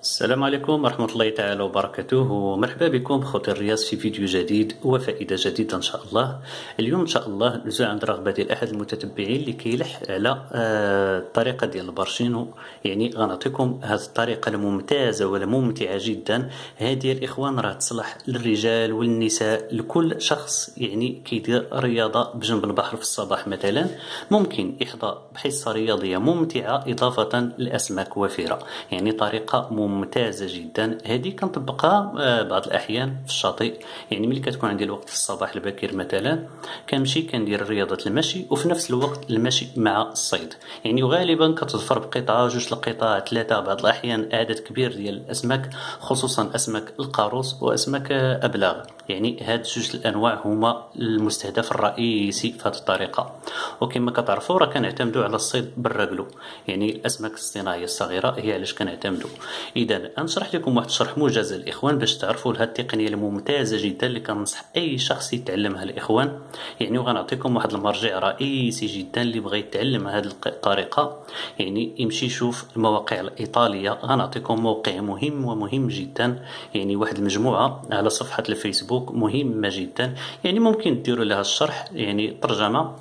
السلام عليكم ورحمة الله تعالى وبركاته. ومرحبا بكم خوتي الرياض في فيديو جديد وفائدة جديدة إن شاء الله. اليوم إن شاء الله نزول عند رغبة ديال أحد المتتبعين اللي كيلح على آه، الطريقة ديال البرشينو. يعني غنعطيكم هذه الطريقة الممتازة والممتعة جدا. هذه الإخوان راه تصلح للرجال والنساء لكل شخص يعني كيدير رياضة بجنب البحر في الصباح مثلا. ممكن إحضاء حصة رياضية ممتعة إضافة لأسماك وفيرة. يعني طريقة ممتعة ممتازة جدا. هذه كنطبقها آه، بعض الأحيان في الشاطئ. يعني ملي كتكون عندي الوقت في الصباح الباكر مثلا كنمشي كندير رياضة المشي وفي نفس الوقت المشي مع الصيد. يعني غالبا كتظفر بقطعة جوج القطع ثلاثة بعض الأحيان عدد كبير ديال الأسماك خصوصا أسماك القاروص وأسماك أبلاغ. يعني هاد جوج الأنواع هما المستهدف الرئيسي في هذه الطريقة. وكما كتعرفوا راه كنعتمدوا على الصيد بالرجلو. يعني الاسماك الصناعيه الصغيرة هي علاش كنعتمدوا إذا نشرح لكم واحد الشرح موجز الاخوان باش تعرفوا هذه التقنية الممتازة جدا اللي كنصح أي شخص يتعلمها الإخوان. يعني وغنعطيكم واحد المرجع رئيسي جدا اللي بغى يتعلم هذه الطريقة. يعني يمشي يشوف المواقع الإيطالية. غنعطيكم موقع مهم ومهم جدا. يعني واحد المجموعة على صفحة الفيسبوك. مهمة جدا. يعني ممكن ديروا لها الشرح يعني ترجمة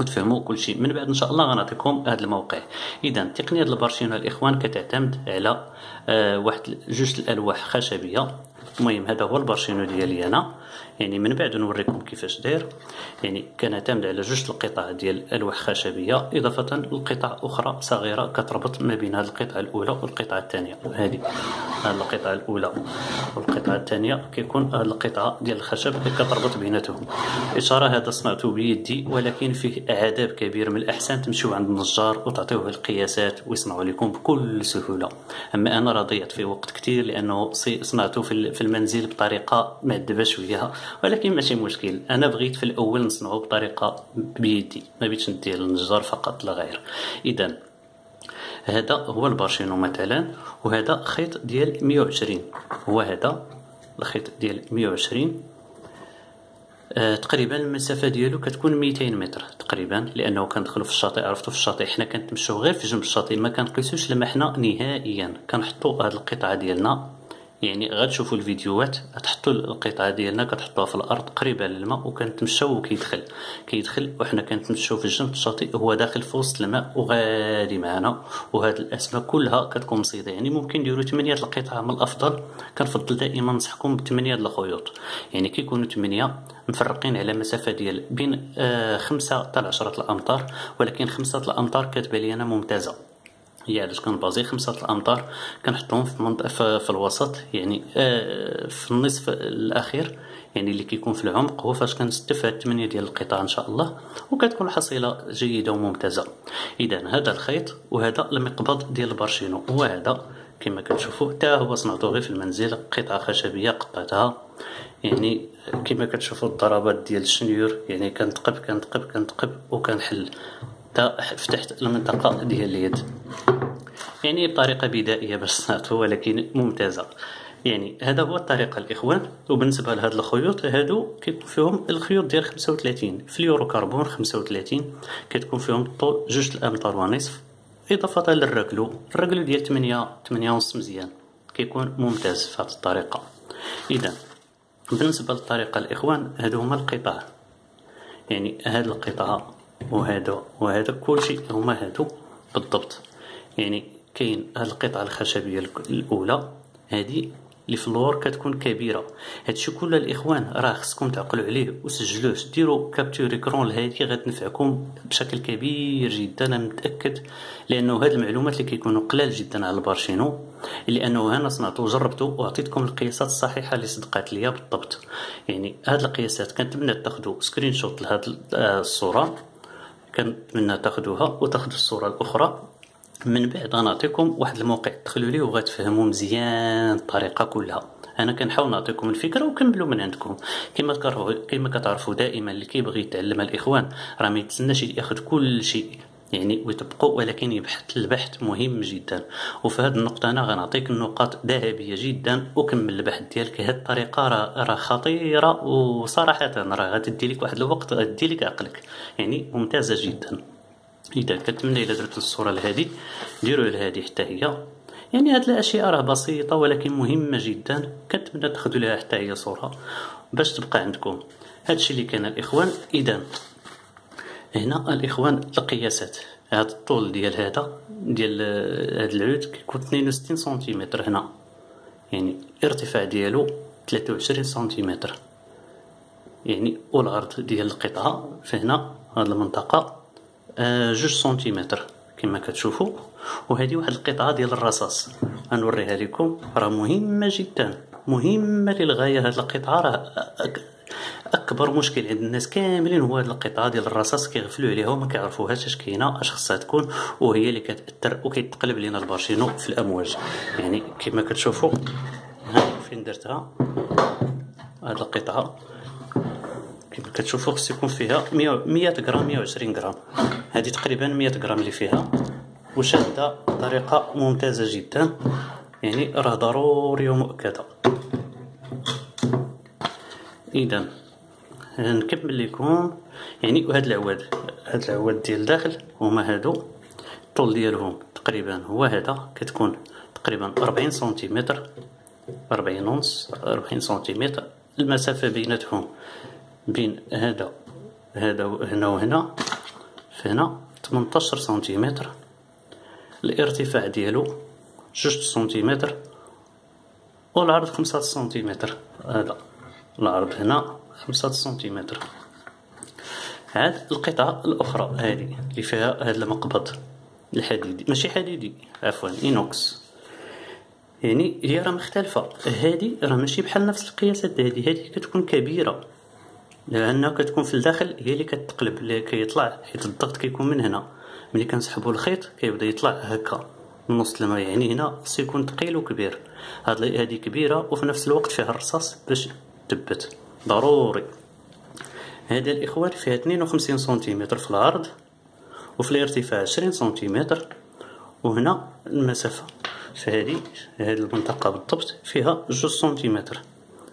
وتفهموا كل شيء. من بعد إن شاء الله غنعطيكم هذا الموقع. اذا تقنية ال barchino الاخوان كتعتمد على آه واحد جوج الألواح خشبية. المهم هذا هو ال barchino ديالي أنا. يعني من بعد نوريكم كيفاش داير. يعني كنعتمد على جوج القطع ديال ألواح خشبية إضافة لقطع أخرى صغيرة كتربط ما بين هذه القطعة الأولى والقطعة الثانية. هذه القطعة الأولى والقطعة الثانية كيكون القطعة ديال الخشب اللي كتربط بيناتهم. الاشاره هذا صنعته بيدي ولكن فيه عذاب كبير من الأحسن تمشيو عند النجار وتعطيوه القياسات ويصنعوا لكم بكل سهولة. أما أنا راه ضيعت فيه وقت كثير لأنه صنعته في المنزل بطريقة معذبة شوية. ولكن ماشي مشكل. أنا بغيت في الأول نصنعه بطريقة بيدي. ما بغيتش ندير النجار فقط لا غير. اذا هذا هو البارشينو مثلا وهذا خيط ديال 120 هو هذا الخيط ديال 120 آه تقريبا المسافة ديالو كتكون 200 متر تقريبا لأنه كندخلو في الشاطئ. عرفتو في الشاطئ حنا كنتمشاو غير في جنب الشاطئ. ما كنقيسوش المحنا نهائيا. كنحطو هاد القطعة ديالنا يعني غتشوفوا الفيديوهات تحطوا القطعة ديالنا كتحطوها في الأرض قريبة للماء وكنتمشاو وكيدخل. كيدخل وحنا كنتمشاو في الجنب الشاطئ هو داخل في وسط الماء وغادي معنا. وهاد الاسماك كلها كتكون مصيدة. يعني ممكن نديروا 8 القطع من الأفضل. كنفضل دائما ننصحكم ب 8 الخيوط. يعني كيكونوا 8 مفرقين على مسافة ديال بين آه 5 حتى 10 الأمتار. ولكن 5 الأمتار كتبان لي أنا ممتازة. هي علاش كنبازي خمسة الأمتار كنحطهم في, منطقة في الوسط يعني آه في النصف الأخير يعني اللي كيكون في العمق هو فاش كنستفاد 8 ديال القطع إن شاء الله وكتكون حصيلة جيدة وممتازة. اذا هذا الخيط وهذا المقبض ديال ال barchino وهذا كما كتشوفوا حتى هو صنعته غير في المنزل قطعة خشبية قطعتها. يعني كما كتشوفوا الضربات ديال الشنيور يعني كنتقب كنتقب كنتقب وكنحل. فتحت المنطقة ديال اليد. يعني بطريقة بدائية باش صنعته ولكن ممتازة. يعني هذا هو الطريقة الإخوان. وبالنسبة لهاد الخيوط هادو كيكون فيهم الخيوط ديال خمسة وثلاثين. fluorocarbone خمسة وثلاثين كتكون فيهم الطول جوج الأمتار ونصف. إضافة للرجلو الرجلو ديال تمنية تمنية ونص مزيان. كيكون ممتاز في هاد الطريقة. إذا بالنسبة للطريقة الإخوان هادو هما القطع يعني هاد القطعة وهذا وهذا كل شيء هما هادو بالضبط. يعني كاين هاد القطعة الخشبية الأولى هذه اللي في اللور كتكون كبيرة. هادشي كل الإخوان راه خصكم تعقلوا عليه وسجلوه. ديروا capture écran لهادي غتنفعكم بشكل كبير جدا أنا متأكد. لأنه هاد المعلومات اللي كيكونوا قلال جدا على ال barchino لأنه أنا صنعته وجربته وعطيتكم القياسات الصحيحة اللي صدقات ليا بالضبط. يعني هاد القياسات كنتمنى تاخذوا screenshot لهاد الصورة. كنتمنى تاخذوها وتاخذوا الصورة الأخرى. من بعد غنعطيكم واحد الموقع تدخلوا ليه وغتفهموا مزيان الطريقة كلها. أنا كنحاول نعطيكم الفكرة وكملوا من عندكم. كما كما كتعرفوا دائما اللي كيبغي يتعلم الإخوان راه ما يتسناش ياخذ كل شيء. يعني ويطبقوا ولكن يبحث البحث مهم جدا. وفي هذه النقطة أنا غنعطيك النقاط ذهبية جدا وكمل البحث ديالك هذه الطريقة راه خطيرة وصراحة راه غتدي لك واحد الوقت غتدي لك عقلك. يعني ممتازة جدا. إذا كنتمنى إذا درت الصورة لهذه ديروا لهذه حتى هي. يعني هاد الأشياء راه بسيطة ولكن مهمة جدا. كنتمنى تأخذوا لها حتى هي صورة باش تبقى عندكم. هادشي اللي كان الإخوان. اذا. هنا الإخوان القياسات. هاد الطول ديال هذا ديال هاد العود كيكون 62 سنتيمتر هنا. يعني الارتفاع ديالو 23 سنتيمتر. يعني والعرض ديال القطعة فهنا هاد المنطقة آه جوج سنتيمتر كما كتشوفوا. وهذه واحد القطعة ديال الرصاص. غنوريها لكم راه مهمة جدا. مهمة للغاية هاد القطعة. راه أكبر مشكل عند الناس كاملين هو هاد القطعة ديال الرصاص كيغفلوا عليها وما كيعرفوهاش اش كاينة اش خصها تكون وهي اللي كتأثر وكيتقلب لينا البارشينو في الأمواج. يعني كما كتشوفوا فين درتها؟ هاد القطعة. كما كتشوفوا خص يكون فيها 100 غرام 120 غرام. هذه تقريبا 100 غرام اللي فيها. وشاده بطريقه ممتازة جدا. يعني راه ضروري ومؤكدة. اذا نكمل لكم يعني هاد العواد هاد العواد ديال الداخل هما هادو. الطول ديالهم تقريبا هو هذا كتكون تقريبا 40 سنتيمتر. 40 ونص 40 سنتيمتر. المسافة بيناتهم بين هذا هذا هنا وهنا فهنا 18 سنتيمتر. الارتفاع ديالو جوج سنتيمتر. والعرض خمسة سنتيمتر. هذا. العرض هنا خمسة سنتيمتر. عاد القطعة الأخرى هذه اللي فيها هذا المقبض الحديدي. ماشي حديدي عفوا inox. يعني هي راه مختلفة. هذه راه ماشي بحال نفس القياسات هذه هذه كتكون كبيرة. لأنها كتكون في الداخل هي اللي كتقلب اللي كيطلع حيت الضغط كيكون من هنا. ملي كنسحبو الخيط كيبدا يطلع هكا. من نص الماء يعني هنا خصو يكون ثقيل وكبير. هاد هذه كبيرة وفي نفس الوقت فيها الرصاص باش تثبت. ضروري. هذا الاخوان فيها 52 سنتيمتر في العرض وفي الإرتفاع 20 سنتيمتر وهنا المسافة. فهذه هذه المنطقة بالضبط فيها جوج سنتيمتر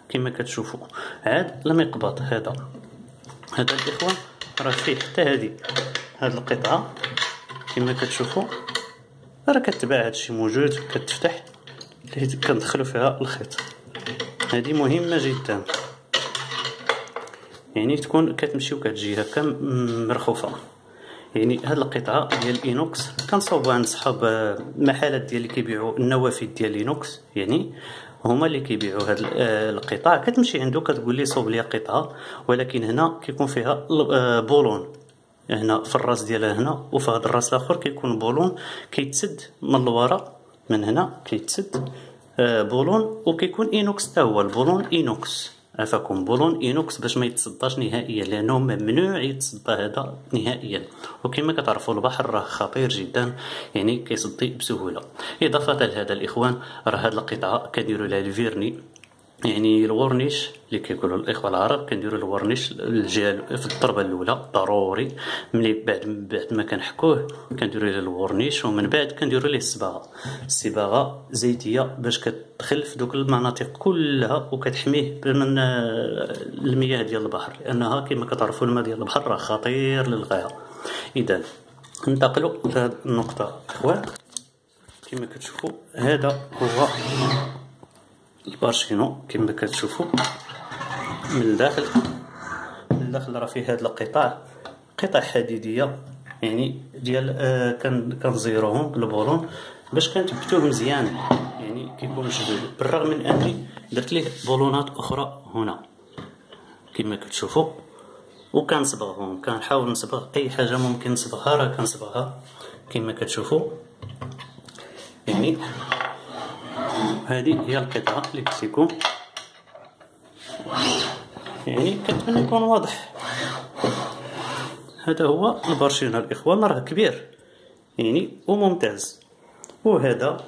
كما كتشوفوا عاد المقبض هذا. هذا الاخوان راه فيه حتى هذه هذه القطعة كما كتشوفوا راه كتباع هادشي موجود كتفتح كندخلو فيها الخيط. هذه مهمة جدا. يعني تكون كتمشي وكتجي هكا مرخوفة. يعني هاد القطعة ديال ال inox كنصاوبها عند صحاب المحلات ديال اللي كيبيعوا النوافذ ديال ال inox يعني هما اللي كيبيعوا هاد القطع كتمشي عنده كتقول ليه صوب لي قطعة ولكن هنا كيكون فيها boulon. هنا في الراس ديالها هنا وفي هذا الراس الآخر كيكون boulon كيتسد من الوراء من هنا كيتسد آه، boulon وكيكون inox حتى هو ال boulon inox. عفاكم boulon inox باش ما يتصداش نهائيا لأنه ممنوع يتصدى هذا نهائيا. وكما كتعرفوا البحر راه خطير جدا يعني كيصدي بسهولة. إضافة لهذا الإخوان راه هذه القطعة كديروا لها الفيرني. يعني الورنيش اللي كيقولوا الإخوة العرب كنديروا الورنيش الجهه في الضربة الأولى ضروري. ملي بعد بعد ما كنحكوه كنديروا له الورنيش ومن بعد كنديروا ليه الصباغة. الصباغة زيتية باش كتدخل في دوك المناطق كلها وكتحميه من المياه ديال البحر. لأنها كما كتعرفوا الماء ديال البحر راه خطير للغاية. اذا ننتقلوا لهذه النقطة. اخوان كما كتشوفوا هذا هو البارشينو كما كتشوفوا من الداخل من الداخل راه فيه هاد القطع قطع حديدية يعني ديال آه كنزيروهم بالبولون باش كنثبتوه مزيان. يعني كيكون مشدود بالرغم من أني درت ليه بولونات أخرى هنا كما كتشوفوا وكنصبغهم. كنحاول نصبغ أي حاجة ممكن نصبغها راه كنصبغها كما كتشوفوا. يعني هذه هي القطعة لكم يعني كنتمنى يكون واضح. هذا هو البرشينة الإخوان راه كبير. يعني وممتاز. وهذا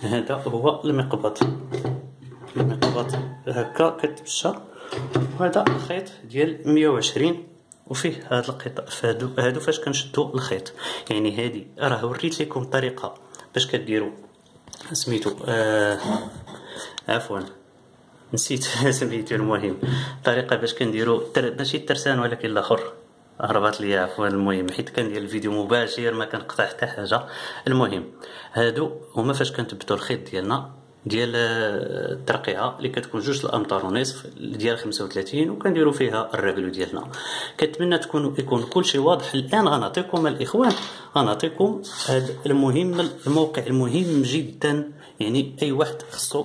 هذا هو المقبض. المقبض هكا كتمشى. وهذا الخيط ديال مية وعشرين. وفيه هاد القطع هادو هادو فاش كنشدو الخيط. يعني هادي راه وريت لكم الطريقة باش كديروا سميتو آه عفوا نسيت سميتو المهم. طريقة باش كنديرو. ماشي الترسان ولكن الآخر. هربت لي عفوا المهم. حيت كندير الفيديو مباشر ما كنقطع حتى حاجة. المهم هادو هما فاش كنثبتوا الخيط ديالنا. ديال الترقيعة اللي كتكون جوج الامتار ونصف ديال 35 وكنديروا فيها الرجل ديالنا. كنتمنى تكون يكون كل شيء واضح. الآن غنعطيكم الإخوان غنعطيكم هذا المهم الموقع المهم جدا. يعني أي واحد خصو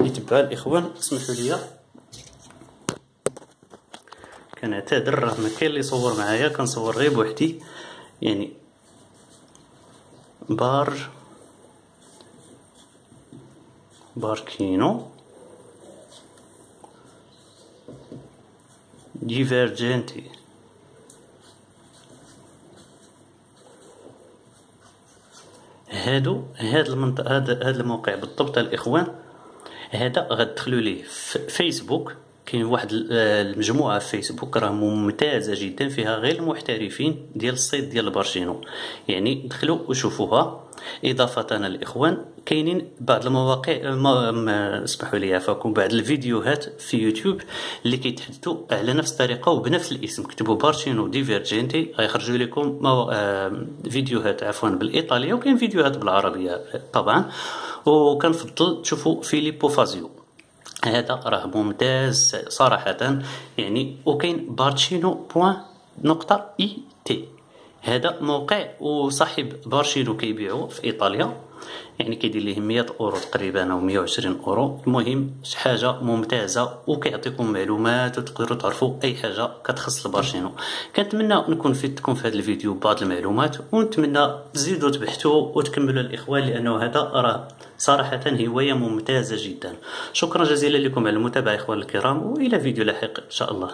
يتبع الإخوان. اسمحوا لي. كنعتذر راه ما كاين اللي يصور معايا كنصور غير بوحدي. يعني بار barchino divergente هادو هاد المنطقة هاد, هاد الموقع بالضبط الإخوان. هذا غتدخلوا ليه في فيسبوك كاين واحد المجموعة في فيسبوك راه ممتازة جدا فيها غير المحترفين ديال الصيد ديال ال barchino يعني دخلوا وشوفوها. إضافة الاخوان كاينين بعض المواقع ما اسمحوا لي عفاكم بعض الفيديوهات في يوتيوب اللي كيتحدثوا على نفس الطريقة وبنفس الاسم. كتبوا barchino divergente غيخرجوا لكم مو... آه... فيديوهات عفوا بالإيطالية وكاين فيديوهات بالعربية طبعا. وكنفضل تشوفوا فيليبو فازيو. هذا راه ممتاز صراحة. يعني وكاين barchino point نقطة it هذا موقع وصاحب barchino كيبيعو في إيطاليا. يعني كيدير ليه 100 أورو تقريبا أو 120 أورو. المهم شي حاجة ممتازة وكيعطيكم معلومات وتقدروا تعرفوا أي حاجة كتخص ال barchino. كنتمنى نكون فدتكم في هذا الفيديو بعض المعلومات ونتمنى تزيدوا تبحثوا وتكملوا الإخوان لأنه هذا راه صراحة هواية ممتازة جدا. شكرا جزيلا لكم على المتابعة إخوان الكرام وإلى فيديو لاحق إن شاء الله.